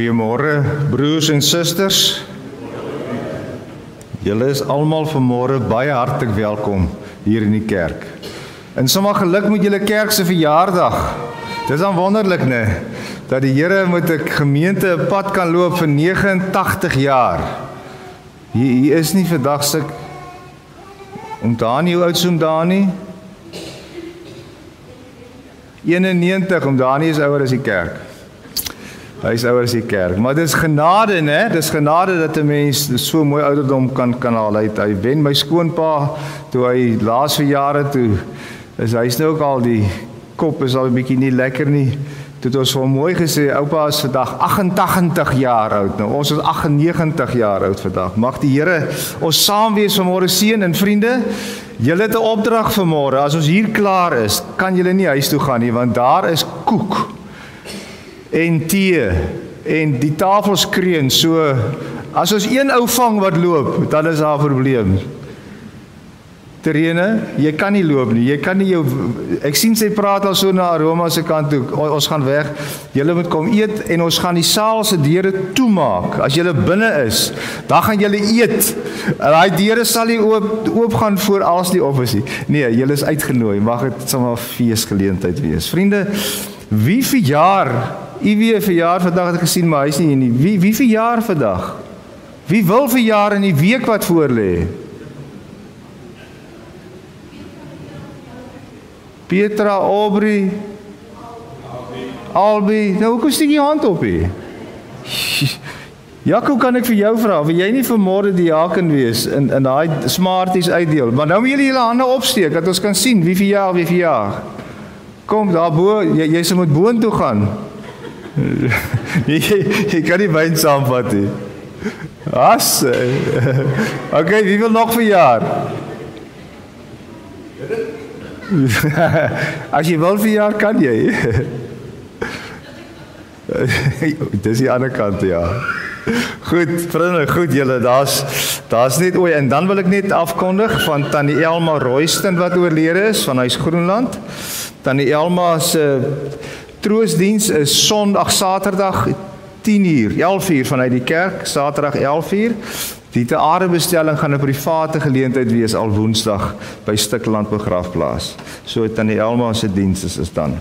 Goeiemôre broers en susters. Julle is almal vanmôre baie hartlik welkom hier in die kerk. En sommer geluk met julle kerk se verjaardag. Dis dan wonderlik nê dat die Here met 'n gemeente 'n pad kan loop vir 89 jaar. Hier, hier is nie vandag se om Dani hoe oud is om Dani? 91 om Dani is ouer as die kerk. Hy is ouer as die kerk, maar dis genade, né? Dis genade dat 'n mens so mooi ouderdom kan kan haal. Hy hy wen my skoonpa toe hy laas vir jare toe is hy's nou ook al die kop is al 'n bietjie nie lekker nie. Toe ons hom mooi gesê, oupa is vandag 88 jaar oud. Nou ons is 98 jaar oud vandag. Mag die Here ons saam wees vanmôre seën en vriende. Julle het 'n opdrag vanmôre. As ons hier klaar is, kan julle nie huis toe gaan nie want daar is koek en tee en die tafels kreun so as ons een ou vang wat loop dan is daar 'n probleem Terene, jy kan nie loop nie. Jy kan nie jou ek sien sy praat al so na Roma se kant toe. O, ons gaan weg. Julle moet kom eet en ons gaan die saal se deure toemaak. As julle binne is, dan gaan julle eet. Daai deure sal nie oop oop gaan voor als die offisie. Nee, julle is uitgenooi. Mag dit sommer feesgeleentheid wees. Vriende, wie verjaar Iwie verjaar vandag het ek gesien maar hy's nie hier nie. Wie wie verjaar vandag? Wie wil verjaar in die week wat voor lê? Petra Aubrey Albi, nou hoe kom jy hand op hier? Jaco kan ek vir jou vra, wil jy nie vanmôre die jaken wees in in daai smarties uitdeel? Maar nou moet julle julle hande opsteek dat ons kan sien wie verjaar, wie verjaar. Kom daar bo, jy jy moet boontoe gaan jy, jy kan nie wyn saamvat nie. As. Okay, wie wil nog verjaar? As jy wil verjaar, kan jy. Dis die ander kant ja. Goed, vriende, goed julle, daar's daar's net ooi en dan wil ek net afkondig van Tannie Elma Royston wat oorlede is van huis Groenland. Tannie Elma se Troosdiens is Sondag, Saterdag 10uur, 11uur vanuit die kerk, Saterdag 11uur. Die teaterbestelling gaan 'n private geleentheid wees al Woensdag by Stikland Begrafplaas. So die Elma se diens is, is dan.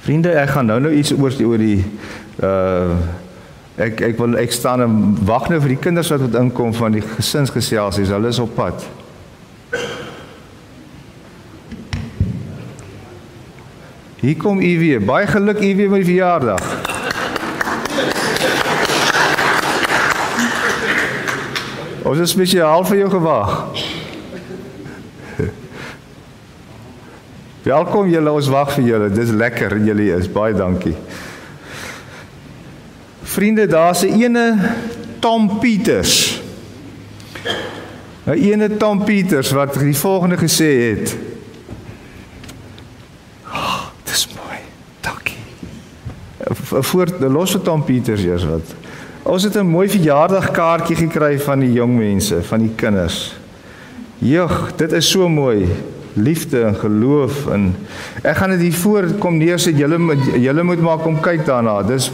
Vriende, ek gaan nou nou iets oor die oor die uh ek ek wil ek staan en wag nou vir die kinders wat wat inkom van die gesinsgeselsies. Hulle is op pad. Hier kom u weer. Baie geluk u weer met die verjaardag. Ons het spesiaal vir jou gewag. Welkom julle, ons wag vir julle. Dis lekker julle is. Baie dankie. Vriende, daar's 'n ene Tom Pieters. 'n Ene Tom Pieters wat die volgende gesê het. Voor los vir Tom Pieters eers wat. Ons het 'n mooi verjaardagkaartjie gekry van die jong mense, van die kinders. Jogg, dit is so mooi. Liefde en geloof en ek gaan dit hier voor kom neersit. Julle julle moet maar kom kyk daarna. Dis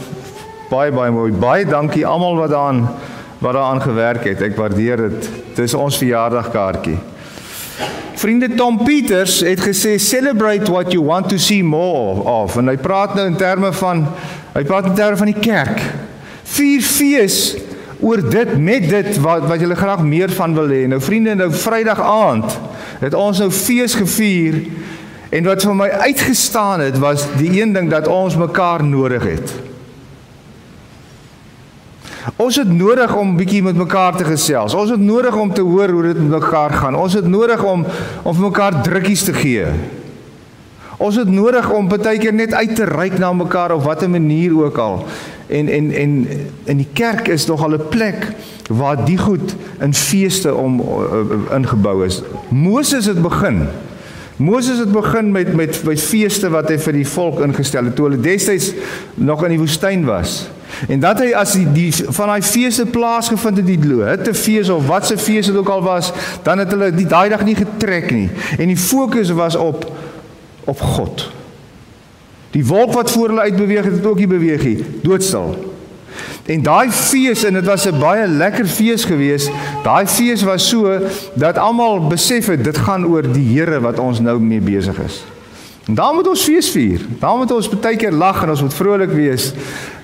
baie baie mooi. Baie dankie almal wat daaraan wat daaraan gewerk het. Ek waardeer dit. Dis ons verjaardagkaartjie. Vriende Tom Pieters het gesê celebrate what you want to see more of en hy praat nou in terme van Hy praat in terme van die kerk. Vier fees oor dit met dit wat wat jy graag meer van wil hê. Nou vriende, nou Vrydag aand het ons nou fees gevier en wat vir my uitgestaan het was die een ding dat ons mekaar nodig het. Ons het nodig om bietjie met mekaar te gesels. Ons het nodig om te hoor hoe dit met mekaar gaan. Ons het nodig om om vir mekaar drukkies te gee. Ons het nodig om baie keer net uit te reik na mekaar op watter manier ook al. En en en in die kerk is nog al 'n plek waar die goed in feeste om uh, ingebou is. Moses het begin. Moses het begin met met met feeste wat hy vir die volk ingestel het toe hulle destyds nog in die woestyn was. En dat hy as die, die van daai feeste plaasgevind het die hitte fees of wat se fees dit ook al was, dan het hulle die daai dag nie getrek nie. En die fokus was op op God. Die wolk wat voor hulle uitbeweeg het, het ook nie beweeg nie, doodstil. En daai fees en dit was 'n baie lekker fees geweest. Daai fees was so dat almal besef het dit gaan oor die Here wat ons nou mee besig is. En dan moet ons fees vier. Dan moet ons baie keer lag en ons moet vrolik wees.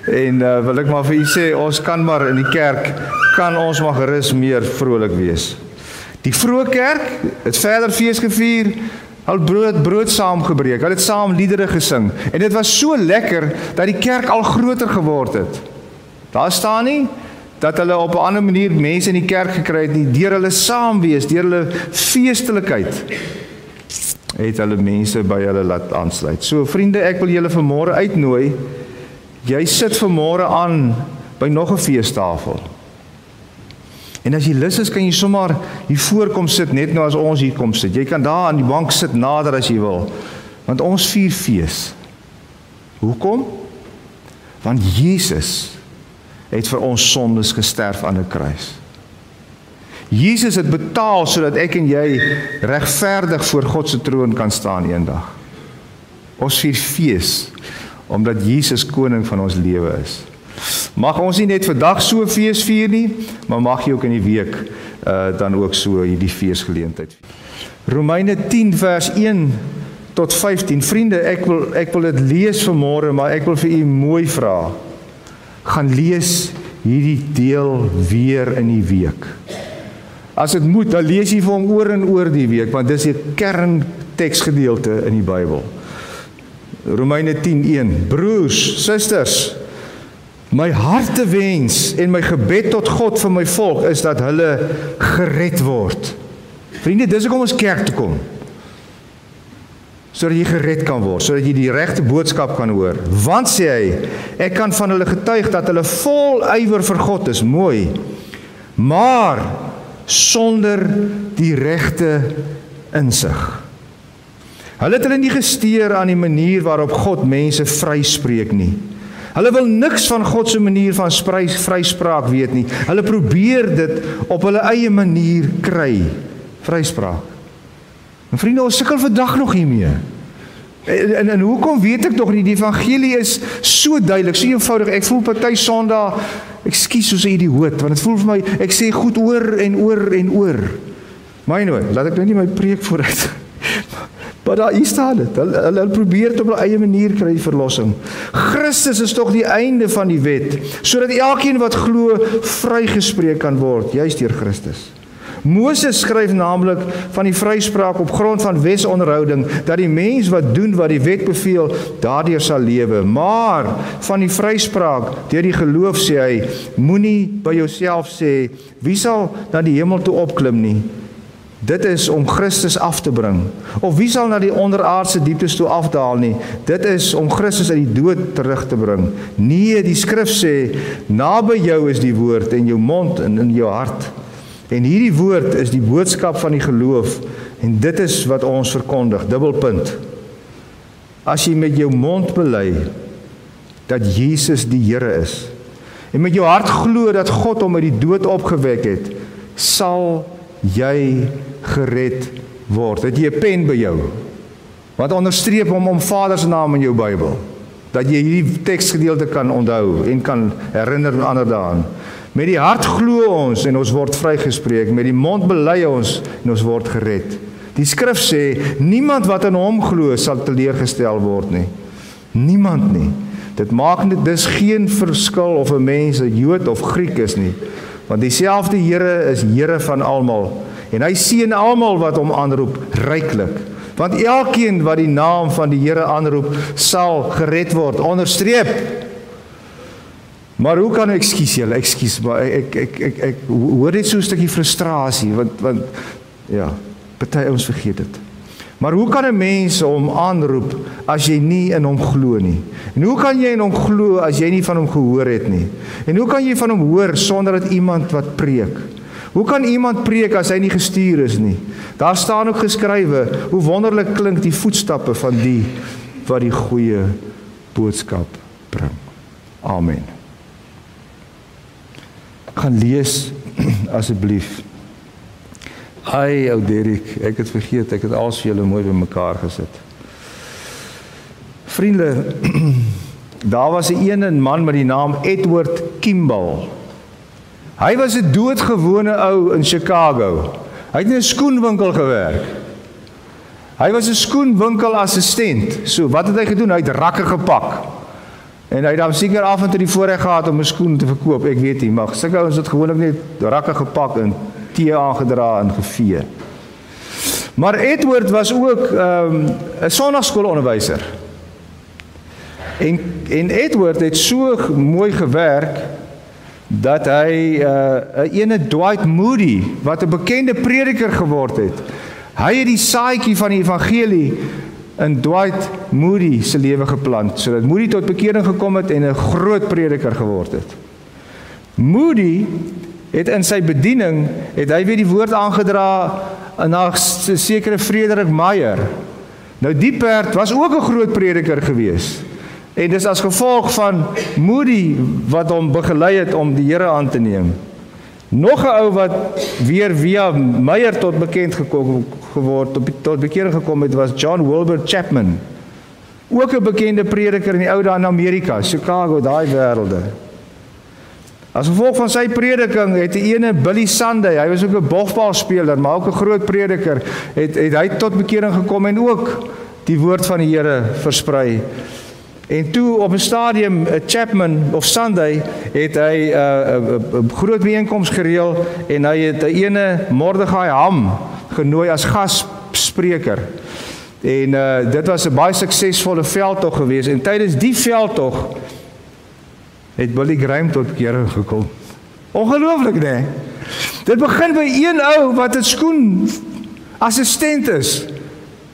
En uh, wil ek maar vir u sê, ons kan maar in die kerk kan ons maar gerus meer vrolik wees. Die vroeë kerk het verder fees gevier. Al brood brood saamgebreek. Hulle het saam liedere gesing en dit was so lekker dat die kerk al groter geword het. Daar staan nie dat hulle op 'n ander manier mense in die kerk gekry het nie deur hulle saam wees, deur hulle feestelikheid. Het hulle mense by hulle laat aansluit. So vriende, ek wil julle vanmôre uitnooi. Jy sit vanmôre aan by nog 'n feestafel. En as jy lus is, kan jy sommer hier voorkom sit net nou as ons hier kom sit. Jy kan daar aan die bank sit nader as jy wil. Want ons vier fees. Hoekom? Want Jesus het vir ons sondes gesterf aan 'n kruis. Jesus het betaal sodat ek en jy regverdig voor God se troon kan staan eendag. Ons vier fees omdat Jesus koning van ons lewe is. Mag ons nie net vandag so fees vier nie, maar mag jy ook in die week uh dan ook so hierdie feesgeleentheid vier. Romeine 10 vers 1 tot 15. Vriende, ek wil ek wil dit lees vanmôre, maar ek wil vir u mooi vra gaan lees hierdie deel weer in die week. As dit moet, dan lees jy vir hom oor en oor die week want dis 'n kernteksgedeelte in die Bybel. Romeine 10:1 Broers, susters, my harte wens en my gebed tot God vir my volk is dat hulle gered word. Vriende, dis hoekom ons kerk toe kom sodat jy gered kan word, sodat jy die regte boodskap kan hoor. Want sê hy, ek kan van hulle getuig dat hulle vol ywer vir God is, mooi. Maar sonder die regte insig. Hulle het hulle nie gesteer aan die manier waarop God mense vryspreek nie. Hulle wil niks van God se manier van vryspraak weet nie. Hulle probeer dit op hulle eie manier kry. Vryspraak. En vriende, ons sukkel vandag nog hiermee. En, en en hoekom weet ek nog nie die evangelie is so duidelik, so eenvoudig. Ek voel party Sondag, ekskuus soos 'n idioot, want dit voel vir my ek sê goed oor en oor en oor. Maar nou, laat ek nou nie my preek vooruit. Maar daar is dit. Hulle, hulle probeer dit op hulle eie manier kry verlossing. Christus is tog die einde van die wet, sodat elkeen wat glo vrygespreek kan word, juis deur Christus. Moses skryf naamlik van die vryspraak op grond van wetsonderhouding dat die mens wat doen wat die wet beveel, daardeur sal lewe. Maar van die vryspraak deur die geloof sê hy, moenie by jouself sê wie sal na die hemel toe opklim nie. Dit is om Christus af te bring. Of wie sal na die onderaardse dieptes toe afdaal nie? Dit is om Christus uit die dood terug te bring. Nee, die skrif sê, naby jou is die woord en jou mond en in jou hart. En hierdie woord is die boodskap van die geloof en dit is wat ons verkondig. Dubbelpunt. As jy met jou mond bely dat Jesus die Here is en met jou hart glo dat God hom uit die dood opgewek het, sal jy gered word. Het jy 'n pen by jou? Wat onderstreep hom om Vader se naam in jou Bybel dat jy hierdie teksgedeelte kan onthou en kan herinner ander daaraan. Met die hart glo ons en ons word vrygespreek, met die mond bely ons en ons word gered. Die skrif sê niemand wat in hom glo sal teleurgestel word nie. Niemand nie. Dit maak dit dis geen verskil of 'n mens 'n Jood of Griek is nie. Want dieselfde Here is Here van almal en hy seën almal wat hom aanroep ryklik. Want elkeen wat die naam van die Here aanroep, sal gered word. Onderstreep Maar hoe kan ek ekskuus julle? Ekskuus, maar ek ek ek ek, ek hoor net so 'n stukkie frustrasie want want ja, party ouens vergeet dit. Maar hoe kan 'n mens hom aanroep as jy nie in hom glo nie? En hoe kan jy in hom glo as jy nie van hom gehoor het nie? En hoe kan jy van hom hoor sonder dat iemand wat preek? Hoe kan iemand preek as hy nie gestuur is nie? Daar staan ook geskrywe hoe wonderlik klink die voetstappe van die wat die goeie boodskap bring. Amen gaan lees asseblief. Ai ou Derek, ek het vergeet, ek het al se julle mooi bymekaar gesit. Vriende, daar was 'n een man met die naam Edward Kimball. Hy was 'n doodgewone ou in Chicago. Hy het in 'n skoenwinkel gewerk. Hy was 'n skoenwinkelassistent. So, wat het hy gedoen? Hy het rakke gepak. En hy het dan seker af en toe die voorreg gehad om 'n skoen te verkoop. Ek weet nie, maar sulke ouens het gewoonlik net rakke gepak en tee aangedra en gevee. Maar Edward was ook ehm, 'n um, sonnaskoolonderwyser. En en Edward het so mooi gewerk dat hy 'n uh, ene Dwight Moody wat 'n bekende prediker geword het. Hy het die saadjie van die evangelie in Dwight Moody se lewe geplant sodat Moody tot bekering gekom het en 'n groot prediker geword het. Moody het in sy bediening het hy weer die woord aangedra na 'n sekere Frederik Meyer. Nou die perd was ook 'n groot prediker gewees. En dis as gevolg van Moody wat hom begelei het om die Here aan te neem. Nog 'n ou wat weer via Meyer tot bekend gekom geword tot, tot bekering gekom het was John Wilbur Chapman. Ook 'n bekende prediker in die ou dae in Amerika, Chicago, daai wêrelde. As gevolg van sy prediking het 'n ene Billy Sunday, hy was ook 'n bofbaalspeler, maar ook 'n groot prediker, het het hy tot bekering gekom en ook die woord van die Here versprei. En toe op 'n stadium 'n Chapman of Sunday het hy 'n uh, uh, uh, groot byeenkoms gereël en hy het 'n ene Mordegai Ham genooi as gasspreker. En uh dit was 'n baie suksesvolle veldtog geweest en tydens die veldtog het Billy Graham tot kere gekom. Ongelooflik, né? Nee? Dit begin by een ou wat 'n skoen assistent is.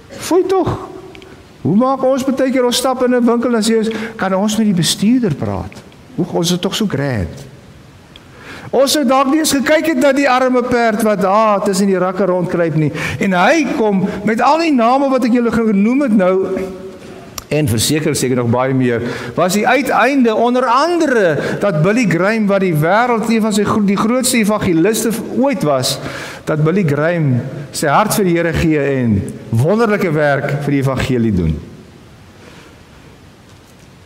Fooi tog. Hoe maak ons baie keer ons stap in 'n winkel en sê ons kan ons met die bestuurder praat? Hoe ons is tog so grand. Ons het dalk nie eens gekyk het na die arme perd wat daar tussen die rakke rondkruip nie. En hy kom met al die name wat ek julle genoem het nou en verseker seker nog baie meer. Was die uiteinde onder andere dat Billy Graham wat die wêreld een van sy die grootste evangeliste ooit was, dat Billy Graham sy hart vir die Here gee en wonderlike werk vir die evangelie doen.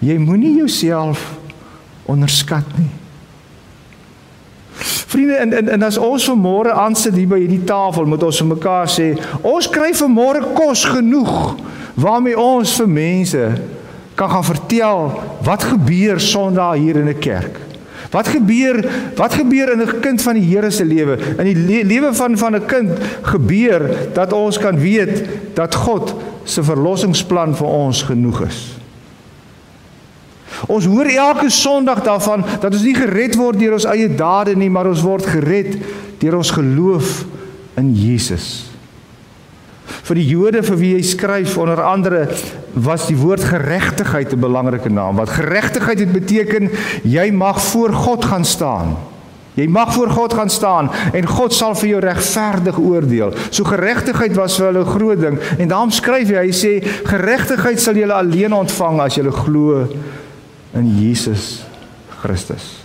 Jy moenie jouself onderskat nie. Vriende, en en, en as ons vanmôre aansit hier by hierdie tafel, moet ons vir mekaar sê, ons kry vanmôre kos genoeg waarmee ons vir mense kan gaan vertel wat gebeur Sondag hier in 'n kerk. Wat gebeur wat gebeur in 'n kind van die Here se lewe? In die le lewe van van 'n kind gebeur dat ons kan weet dat God se verlossingsplan vir ons genoeg is. Ons hoor elke Sondag daarvan dat ons nie gered word deur ons eie dade nie, maar ons word gered deur ons geloof in Jesus vir die Jode vir wie hy skryf onder andere was die woord geregtigheid 'n belangrike naam. Wat geregtigheid het beteken jy mag voor God gaan staan. Jy mag voor God gaan staan en God sal vir jou regverdig oordeel. So geregtigheid was vir hulle 'n groot ding en daarom skryf hy, hy sê geregtigheid sal julle alleen ontvang as julle glo in Jesus Christus.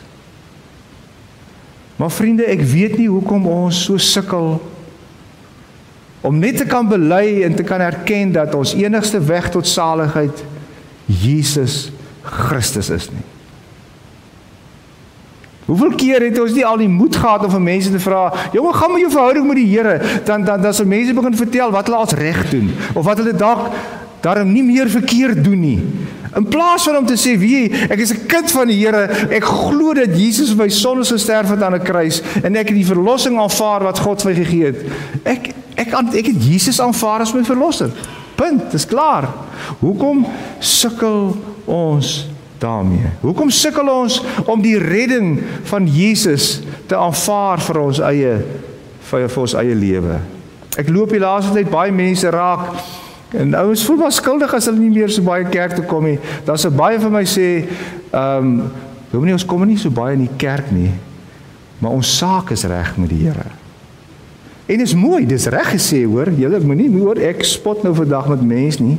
Maar vriende, ek weet nie hoekom ons so sukkel om net te kan bely en te kan erken dat ons enigste weg tot saligheid Jesus Christus is nie. Hoeveel keer het ons nie al die moed gehad om vir mense te vra, "Jonge, gaan met jou verhouding met die Here?" Dan dan dan sal mense begin vertel wat hulle als reg doen of wat hulle dalk daarom nie meer verkeerd doen nie. In plaas van om te sê, "Wie, ek is 'n kind van die Here, ek glo dat Jesus vir my sondes gesterf het aan 'n kruis en ek het die verlossing aanvaar wat God vir my gegee het." Ek ek ek het Jesus aanvaar as my verlosser. Punt, dis klaar. Hoekom sukkel ons daarmee? Hoekom sukkel ons om die redding van Jesus te aanvaar vir ons eie vir, vir ons eie lewe? Ek loop die laaste tyd baie mense raak En ouens voel maar skuldig as hulle nie meer so baie kerk toe kom nie. Daar's so baie van my sê, ehm, um, nie ons kom nie so baie in die kerk nie. Maar ons saak is reg met die Here. En is mooi, dis reg gesê hoor. Julle moenie hoor ek spot nou vandag met mense nie.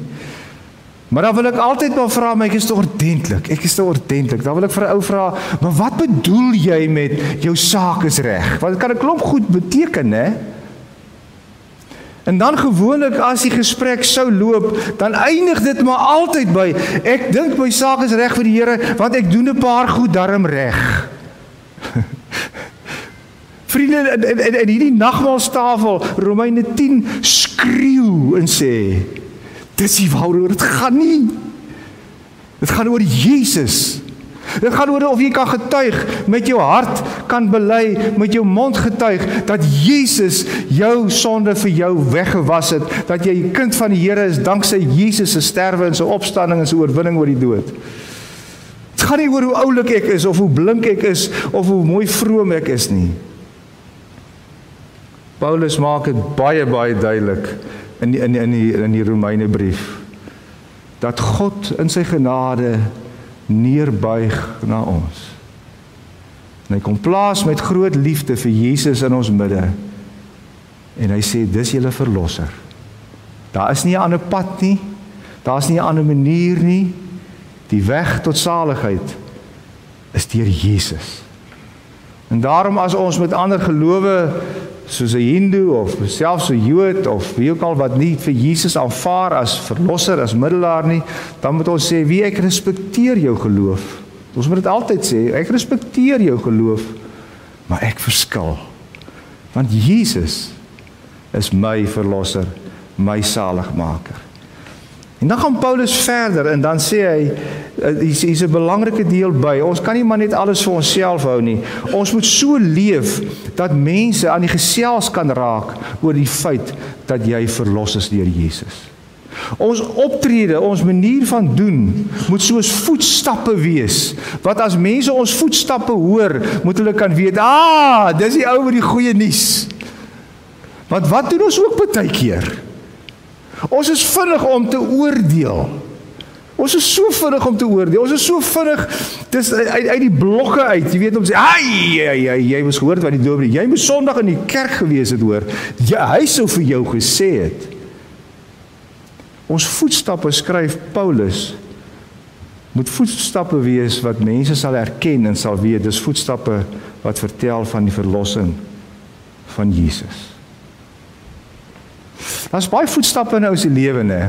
Maar dan wil ek altyd maar vra my ek is tog ordentlik. Ek is tog ordentlik. Dan wil ek vir 'n ou vra, "Maar wat bedoel jy met jou saak is reg?" Want dit kan 'n klomp goed beteken, hè? En dan gewoonlik as die gesprek sou loop, dan eindig dit maar altyd by ek dink my saak is reg vir die Here want ek doen 'n paar goed darm reg. Vriende in in, in, in hierdie nagmaalstafel Romeine 10 skreeu en sê dis nie waaroor dit gaan nie. Dit gaan oor Jesus. Dit gaan oor of jy kan getuig met jou hart kan bely met jou mond getuig dat Jesus jou sonde vir jou weggewas het dat jy 'n kind van die Here is danksy Jesus se sterwe en sy opstanding en sy oorwinning oor die dood. Dit gaan nie oor hoe oulik ek is of hoe blink ek is of hoe mooi vroom ek is nie. Paulus maak dit baie baie duidelik in die, in die, in die in die Romeine brief dat God in sy genade neerbuig na ons. En hy kom plaas met groot liefde vir Jesus in ons midde. En hy sê dis julle verlosser. Daar is nie 'n ander pad nie. Daar's nie 'n ander manier nie. Die weg tot saligheid is deur Jesus. En daarom as ons met ander gelowe soos 'n Hindu of selfs 'n Jood of wie ook al wat nie vir Jesus aanvaar as verlosser as middelaar nie, dan moet ons sê wie ek respekteer jou geloof. Ons moet dit altyd sê, ek respekteer jou geloof, maar ek verskil. Want Jesus is my verlosser, my saligmaker. En dan gaan Paulus verder en dan sê hy eh, hier's hier's 'n belangrike deel by. Ons kan nie maar net alles vir onsself hou nie. Ons moet so leef dat mense aan die gesels kan raak oor die feit dat jy verlos is deur Jesus. Ons optrede, ons manier van doen moet soos voetstappe wees. Wat as mense ons voetstappe hoor, moet hulle kan weet, "Ah, dis die ou met die goeie nuus." Want wat doen ons ook baie keer? Ons is vinnig om te oordeel. Ons is so vinnig om te oordeel. Ons is so vinnig dis uit uit die blokke uit. Jy weet om sê, "Ai, jy jy jy moes gehoor wat die dominee, jy moes Sondag in die kerk gewees het hoor. Ja, hy sou vir jou gesê het." Ons voetstappe skryf Paulus moet voetstappe wees wat mense sal herken en sal weet dis voetstappe wat vertel van die verlossing van Jesus. Daar's baie voetstappe in ou se lewe nê.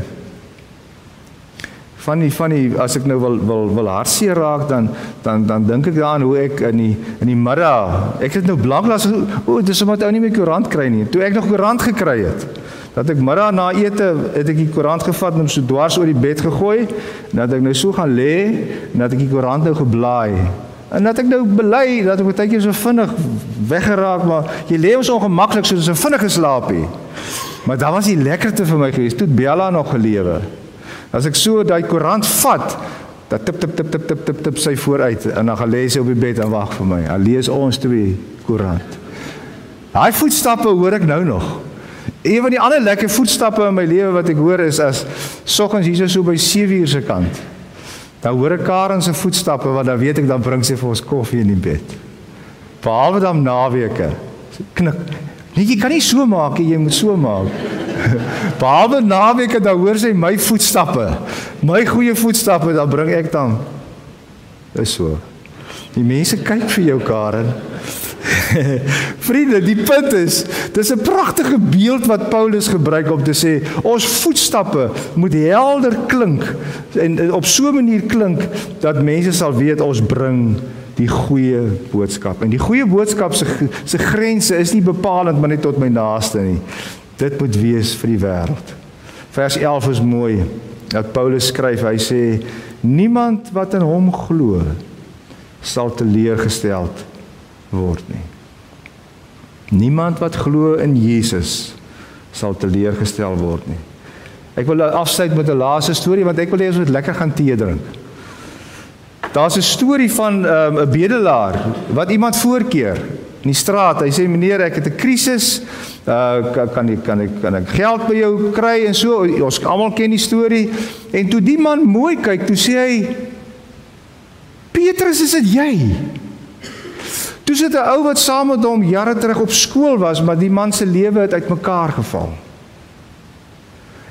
Van die van die as ek nou wil wil wil hartseer raak dan dan dan dink ek daaraan hoe ek in die in die middag ek het nou blanklas o dis omdat ou nie meer koerant kry nie. Toe ek nog koerant gekry het dat ek middag na ete het ek die koerant gevat en hom so dwars oor die bed gegooi en dat ek nou so gaan lê en dat ek die koerant nou geblaai en dat ek nou bely dat ek baie keer so vinnig weggeraak maar jy lê ons ongemaklik soos 'n vinnige slaapie. Maar dan was die lekkerte vir my gewees. Toe Bella nog gelewe. As ek so daai koerant vat, dan tip tip tip tip tip tip tip sy vooruit en dan gaan lê sy op die bed en wag vir my. Al lees ons twee koerant. Daai voetstappe hoor ek nou nog. Een van die ander lekker voetstappe in my lewe wat ek hoor is as soggens hier so by 7:00 se kant. Dan hoor ek Karen se voetstappe want dan weet ek dan bring sy vir ons koffie in die bed. Behalwe dan naweke. Knik Nee, jy kan nie so maak nie, jy moet so maak. Behalwe naweke dan hoor sy my voetstappe. My goeie voetstappe dan bring ek dan. Dis so. Die mense kyk vir jou Karen. Vriende, die punt is, dis 'n pragtige beeld wat Paulus gebruik om te sê ons voetstappe moet helder klink en op so 'n manier klink dat mense sal weet ons bring die goeie boodskap. En die goeie boodskap se se grense is nie bepalend maar net tot my naaste nie. Dit moet wees vir die wêreld. Vers 11 is mooi. Dat Paulus skryf, hy sê niemand wat in hom glo sal teleurgestel word nie. Niemand wat glo in Jesus sal teleurgestel word nie. Ek wil afsluit met 'n laaste storie want ek wil hê ons moet lekker gaan tee drink. Daar's 'n storie van ehm, 'n um, bedelaar wat iemand voorkeer in die straat. Hy sê meneer, ek het 'n krisis. Uh kan kan ek kan ek kan ek geld by jou kry en so. Ons almal ken die storie. En toe die man mooi kyk, toe sê hy Petrus, is dit jy? Toe sit 'n ou wat saam met hom jare terug op skool was, maar die man se lewe het uitmekaar geval.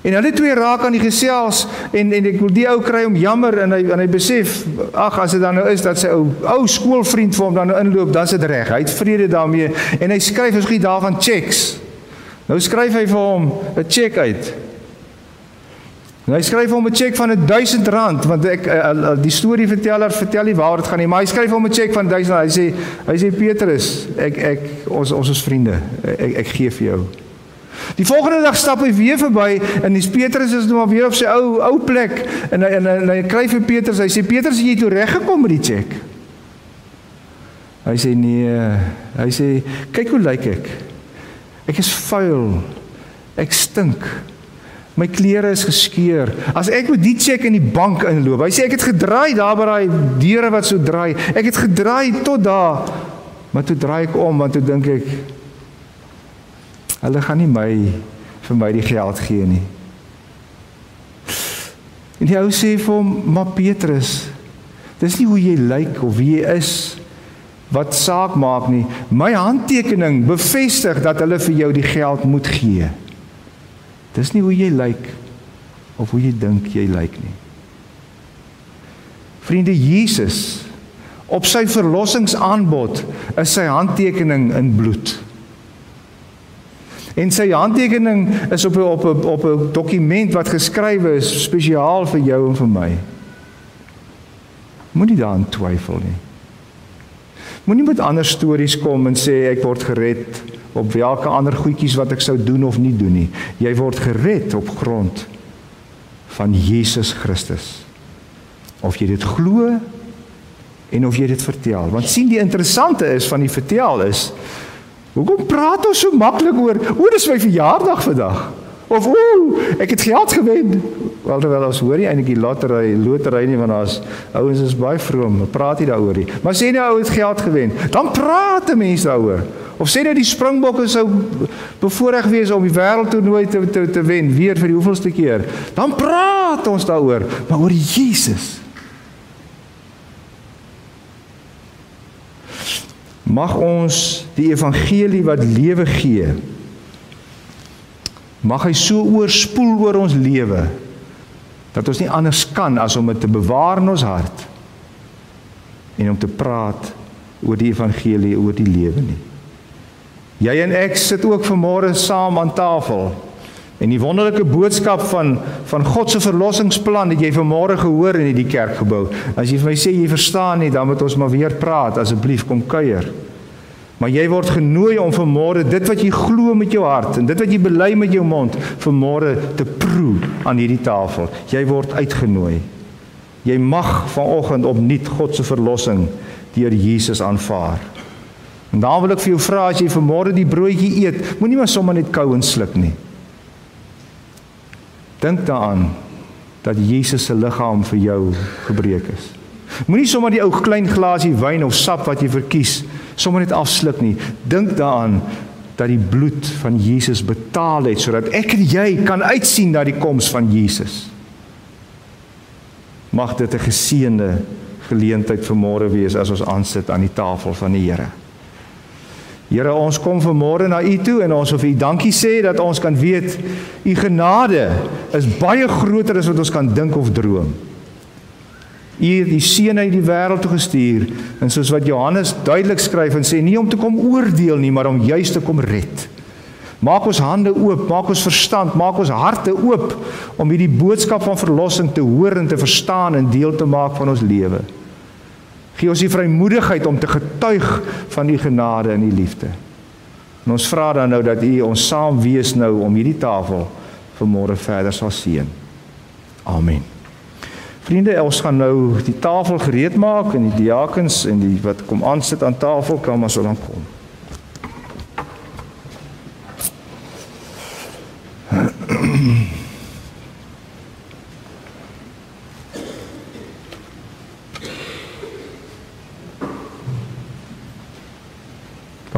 En hulle twee raak aan die gesels en en ek wil die ou kry om jammer en hy en hy besef ag as dit dan nou is dat sy ou ou skoolvriend vir hom dan nou inloop, dan is dit reg. Hy het vrede daarmee en hy skryf as gee daarvan checks. Nou skryf hy vir hom 'n check uit. En hy skryf hom 'n cheque van 1000 rand want ek uh, die storie verteller vertel nie waar dit gaan nie, maar hy skryf hom 'n cheque van 1000 rand. Hy sê hy sê Petrus, ek ek ons ons is vriende. Ek ek gee vir jou. Die volgende dag stap hy weer verby en dis Petrus is nou weer op sy ou ou plek en hy en en hy kry vir Petrus. Hy sê Petrus, jy het toe reg gekom met die cheque. Hy sê nee. Hy sê kyk hoe lyk ek. Ek is vuil. Ek stink. My klere is geskeur. As ek met die cheque in die bank inloop. Hy sê ek het gedraai daar by daai deure wat so draai. Ek het gedraai tot daar. Maar toe draai ek om want toe dink ek hulle gaan nie my vir my die geld gee nie. En die ou sê vir hom, "Maar Petrus, dis nie hoe jy lyk of wie jy is wat saak maak nie. My handtekening bevestig dat hulle vir jou die geld moet gee." Dis nie hoe jy lyk of hoe jy dink jy lyk nie. Vriende Jesus op sy verlossingsaanbod is sy handtekening in bloed. En sy handtekening is op 'n op 'n op 'n dokument wat geskrywe is spesiaal vir jou en vir my. Moenie daaraan twyfel nie. Moenie met ander stories kom en sê ek word gered op watter ander goedjies wat ek sou doen of nie doen nie. Jy word gered op grond van Jesus Christus. Of jy dit glo en of jy dit vertel. Want sien die interessante is van die vertel is hoekom praat ons so maklik oor o, dis my verjaardag vandag? Of ooh, ek het geld gewen. Alhoewel ons hoor nie eintlik die lotery, lotery nie want daar's ouens is baie vroom, praat nie daaroor nie. Maar sê nou ou het geld gewen, dan praat mense daaroor. Of sê nou die Springbokke sou bevoorreg wees om die wêreldtoernooi te, te te wen weer vir die hoeveelste keer. Dan praat ons daaroor, maar oor Jesus. Mag ons die evangelie wat lewe gee. Mag hy so oorspoel oor ons lewe dat ons nie anders kan as om dit te bewaar in ons hart en om te praat oor die evangelie oor die lewe nie. Jy en ek sit ook vanmôre saam aan tafel. En die wonderlike boodskap van van God se verlossingsplan het jy vanmôre gehoor in hierdie kerkgebou. As jy vir my sê jy verstaan nie, dan moet ons maar weer praat. Asseblief kom kuier. Maar jy word genooi om vanmôre dit wat jy glo met jou hart en dit wat jy bely met jou mond vanmôre te proe aan hierdie tafel. Jy word uitgenooi. Jy mag vanoggend opnuut God se verlossing deur Jesus aanvaar. En dan wil ek vir jou vra as jy vanmôre die broodjie eet, moenie maar sommer net kou en sluk nie. Dink daaraan dat Jesus se liggaam vir jou gebreek is. Moenie sommer die ou klein glasie wyn of sap wat jy verkies sommer net afsluk nie. Dink daaraan dat die bloed van Jesus betaal het sodat ek en jy kan uitsien na die koms van Jesus. Mag dit 'n geseënde geleentheid vir môre wees as ons aansit aan die tafel van die Here. Here, ons kom vanmôre na U toe en ons wil vir U dankie sê dat ons kan weet U genade is baie groter as wat ons kan dink of droom. U het die seun uit die wêreld toe gestuur en soos wat Johannes duidelik skryf en sê nie om te kom oordeel nie, maar om juis te kom red. Maak ons hande oop, maak ons verstand, maak ons harte oop om hierdie boodskap van verlossing te hoor en te verstaan en deel te maak van ons lewe. Gee ons die vrymoedigheid om te getuig van u genade en u liefde. En ons vra dan nou dat u ons saam wees nou om hierdie tafel vanmôre verder sal seën. Amen. Vriende, ons gaan nou die tafel gereed maak en die diakens en die wat kom aansit aan tafel kan maar so lank kom.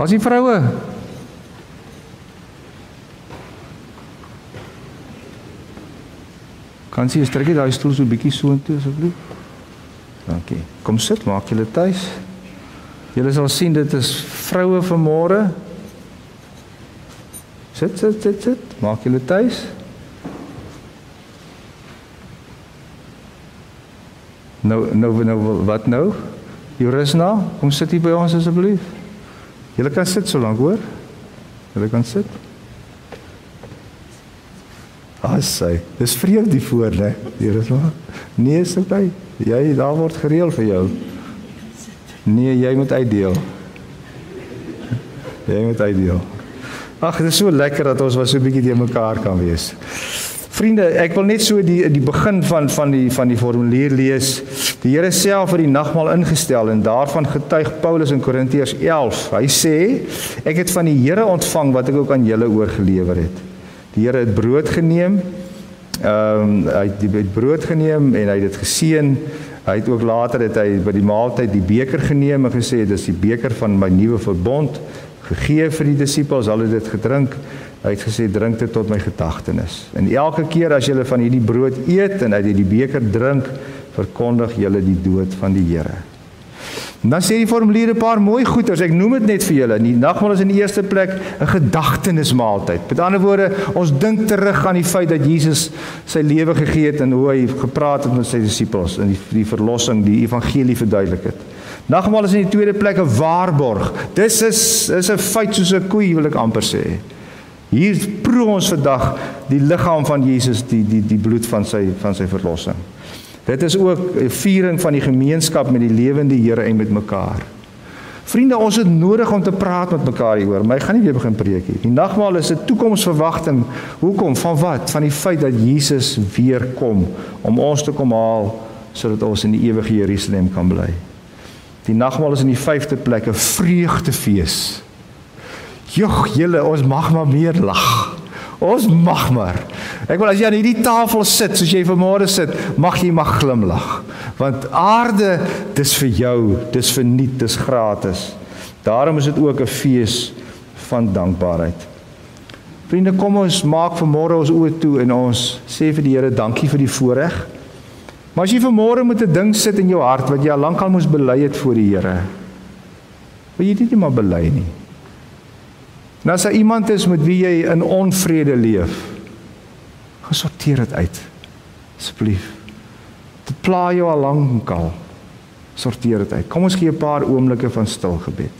Waar is die vroue? Kan jy strekkie daai stoel so bietjie soontoe asseblief? Dankie. Kom sit, maak julle tuis. Julle sal sien dit is vroue van môre. Sit, sit, sit, sit. Maak julle tuis. Nou nou nou wat nou? Jorisna, kom sit hier by ons asseblief. Julle kan sit so lank hoor. Julle kan sit. As hy. Dis vreemd die voor, né? Hier is maar. Nee, is ok. Jy daar word gereël vir jou. Nee, jy moet uitdeel. Jy moet uitdeel. Ag, dit is so lekker dat ons was so 'n bietjie te mekaar kan wees. Vriende, ek wil net so die die begin van van die van die formulier lees. Die Here self het die nagmaal ingestel en daarvan getuig Paulus in Korintiërs 11. Hy sê, ek het van die Here ontvang wat ek ook aan julle oorgelewer het. Die Here het brood geneem. Ehm um, hy het die brood geneem en hy het dit geseën. Hy het ook later het hy by die maaltyd die beker geneem en gesê dis die beker van my nuwe verbond gegee vir die disippels, hulle het dit gedrink. Hy het gesê drink dit tot my gedagtenis. En elke keer as julle van hierdie brood eet en uit hierdie beker drink, verkondig julle die dood van die Here. Dan sê die formulier 'n paar mooi goeters. Ek noem dit net vir julle. Die nagmaal is in die eerste plek 'n gedagtenismaaltyd. Met ander woorde, ons dink terug aan die feit dat Jesus sy lewe gegee het en hoe hy gepraat het met sy disippels en die die verlossing, die evangelie verduidelik het. Nagmaal is in die tweede plek 'n waarborg. Dis is is 'n feit soos 'n koei wil ek amper sê. Hier proe ons vandag die liggaam van Jesus, die die die bloed van sy van sy verlossing. Dit is ook 'n viering van die gemeenskap met die lewende Here en met mekaar. Vriende, ons het nodig om te praat met mekaar hieroor. My gaan nie weer begin preek nie. Die nagmaal is 'n toekomsverwagting. Hoekom? Van wat? Van die feit dat Jesus weer kom om ons te kom haal sodat ons in die ewige Jerusalem kan bly. Die nagmaal is in die 5de plek 'n vreugdefees. Jogg, julle, ons mag maar meer lag. Ons mag maar. Ek wil as jy aan hierdie tafel sit, soos jy vanmôre sit, mag jy mag glimlag. Want aarde, dis vir jou, dis verniet, dis gratis. Daarom is dit ook 'n fees van dankbaarheid. Vriende, kom ons maak vanmôre ons oë toe en ons sê vir die Here dankie vir die voorreg Maar as jy vanmôre met 'n ding sit in jou hart wat jy al lank al moes bely het voor die Here, wil jy dit nie maar bely nie. Nou as daar iemand is met wie jy in onvrede leef, gesorteer dit uit. Asseblief. Dit pla jou al lank al. Sorteer dit uit. Kom ons gee 'n paar oomblikke van stil gebed.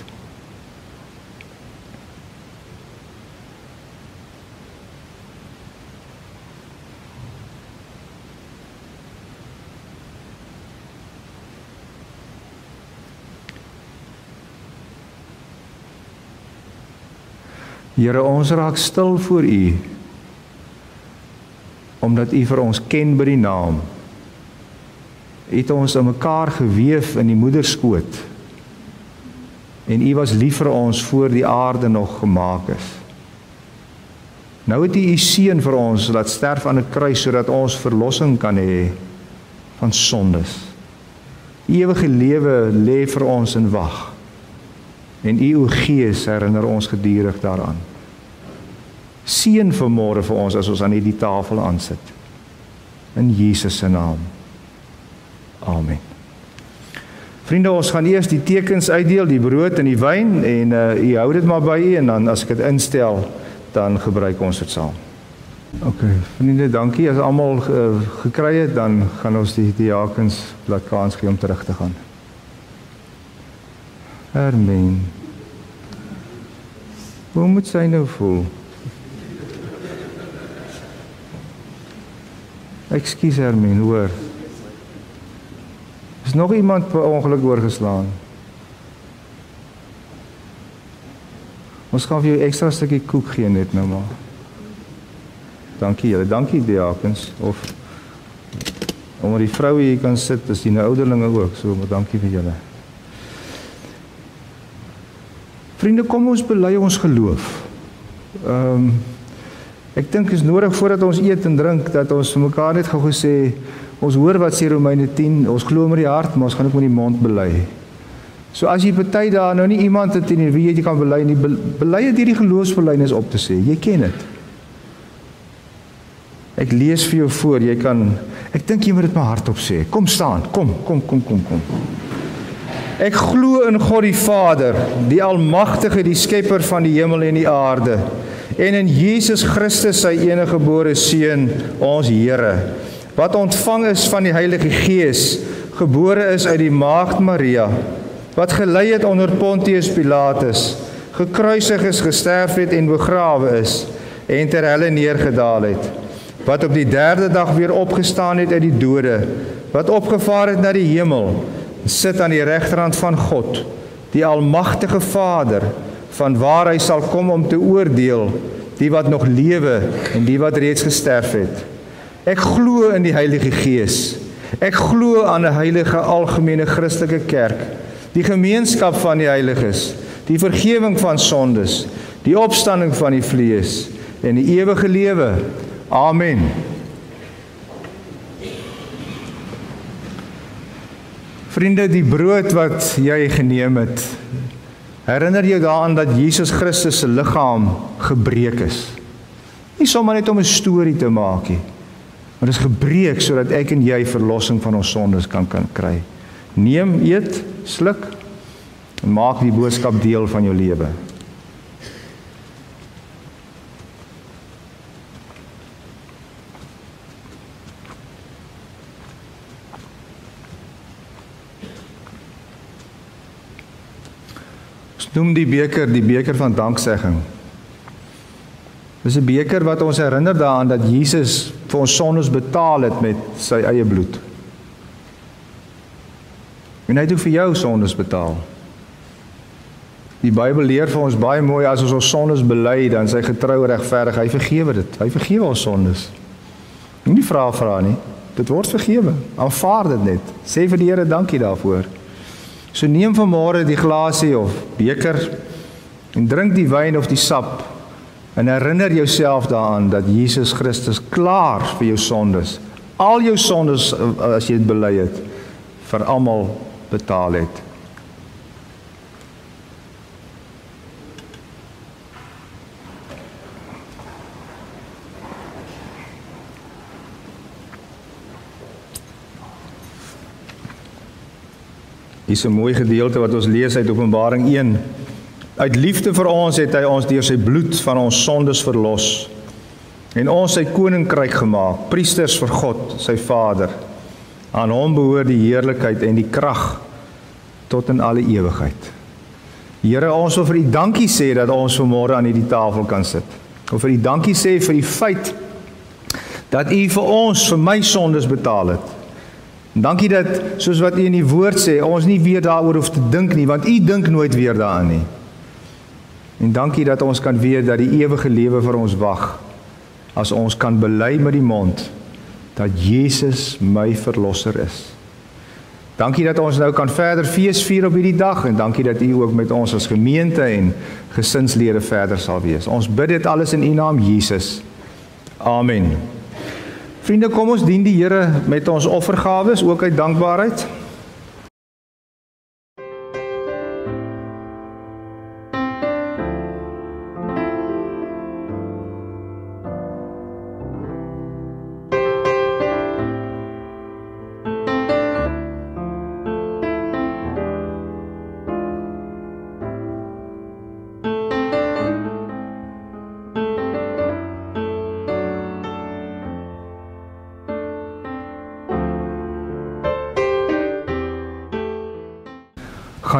Here ons raak stil voor U omdat U vir ons ken by die naam. U het ons in mekaar gewewe in die moederskoot. En U was lief vir ons voor die aarde nog gemaak is. Nou het U U seun vir ons laat sterf aan 'n kruis sodat ons verlossing kan hê van sondes. Ewige lewe lê vir ons in wag. En U Gees herinner ons gedurig daaraan. Seën vanmôre vir ons as ons aan hierdie tafel aansit. In Jesus se naam. Amen. Vriende, ons gaan eers die tekens uitdeel, die brood en die wyn en uh u hou dit maar by u en dan as ek dit instel, dan gebruik ons dit saam. OK, vriende, dankie. As almal uh, gekry het, dan gaan ons die diakens laat kans gee om terug te gaan. Amen. Hoe moet sy nou voel? Ekskuus Hermine, hoor. Is nog iemand per ongeluk oorgeslaan? Ons gaan vir jou ekstra stukkie koek gee net nou maar. Dankie julle. Dankie diakens of omdat die vroue hier kan sit, is die ouderlinge ook. So, maar dankie vir julle. Vriende, kom ons bely ons geloof. Ehm um, Ek dink is nodig voordat ons eet en drink dat ons mekaar net gou sê ons hoor wat sê Romeine 10, ons glo met die hart, maar ons gaan ook met die mond bely. So as jy party daar nou nie iemand het in wie jy kan bely nie, bely dit hierdie geloofsbelijdenis op te sê. Jy ken dit. Ek lees vir jou voor, jy kan ek dink jy moet dit maar hardop sê. Kom staan. Kom, kom, kom, kom, kom. Ek glo in God die Vader, die almagtige, die skepper van die hemel en die aarde en in Jesus Christus sy enige gebore seun ons Here wat ontvang is van die Heilige Gees gebore is uit die maagd Maria wat gelei het onder Pontius Pilatus gekruisig is gesterf het en begrawe is en ter helle neergedaal het wat op die 3de dag weer opgestaan het uit die dode, wat opgevaar het na die hemel, sit aan die regterhand van God, die almagtige Vader, van waar hy sal kom om te oordeel die wat nog lewe en die wat reeds gesterf het. Ek glo in die Heilige Gees. Ek glo aan 'n heilige algemene Christelike kerk, die gemeenskap van die heiliges, die vergifnis van sondes, die opstanding van die vlees en die ewige lewe. Amen. Vriende, die brood wat jy geneem het, herinner jou daaraan dat Jesus Christus se liggaam gebreek is. Nie sommer net om 'n storie te maak nie, maar dit is gebreek sodat ek en jy verlossing van ons sondes kan kan kry. Neem, eet, sluk en maak die boodskap deel van jou lewe. Noem die beker die beker van danksegging. Dis 'n beker wat ons herinner daaraan dat Jesus vir ons sondes betaal het met sy eie bloed. En hy het vir jou sondes betaal. Die Bybel leer vir ons baie mooi as ons ons sondes bely, dan sy getrou regverdig, hy vergewe dit. Hy vergewe ons sondes. Moenie vra vra nie. Dit word vergewe. Aanvaar dit net. Sê vir die Here dankie daarvoor. So neem vanmôre die glasie of beker en drink die wyn of die sap en herinner jouself daaraan dat Jesus Christus klaar vir jou sondes, al jou sondes as jy dit bely het, vir almal betaal het. Hier is 'n mooi gedeelte wat ons lees uit Openbaring 1. Uit liefde vir ons het hy ons deur sy bloed van ons sondes verlos en ons sy koninkryk gemaak, priesters vir God, sy Vader. Aan hom behoort die heerlikheid en die krag tot in alle ewigheid. Here, ons wil vir U dankie sê dat ons vanmôre aan hierdie tafel kan sit. Of vir U dankie sê vir die feit dat U vir ons vir my sondes betaal het. Dankie dat soos wat u in die woord sê, ons nie weer daaroor hoef te dink nie, want u dink nooit weer daaraan nie. En dankie dat ons kan weet dat die ewige lewe vir ons wag as ons kan bely met die mond dat Jesus my verlosser is. Dankie dat ons nou kan verder fees vier op hierdie dag en dankie dat u ook met ons as gemeente en gesinslede verder sal wees. Ons bid dit alles in u naam Jesus. Amen. Vriende, kom ons dien die Here met ons offergawe, ook uit dankbaarheid.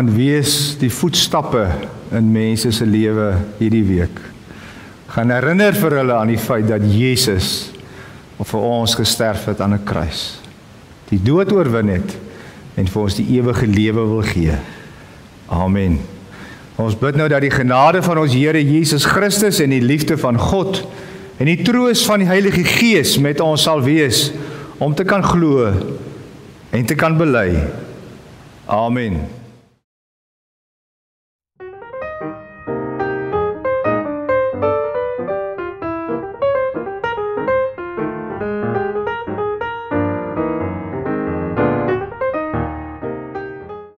Gaan wees die voetstappe in mense se lewe hierdie week. Gaan herinner vir hulle aan die feit dat Jesus vir ons gesterf het aan 'n kruis. Die dood oorwin het en vir ons die ewige lewe wil gee. Amen. Ons bid nou dat die genade van ons Here Jesus Christus en die liefde van God en die troos van die Heilige Gees met ons sal wees om te kan glo en te kan bely. Amen.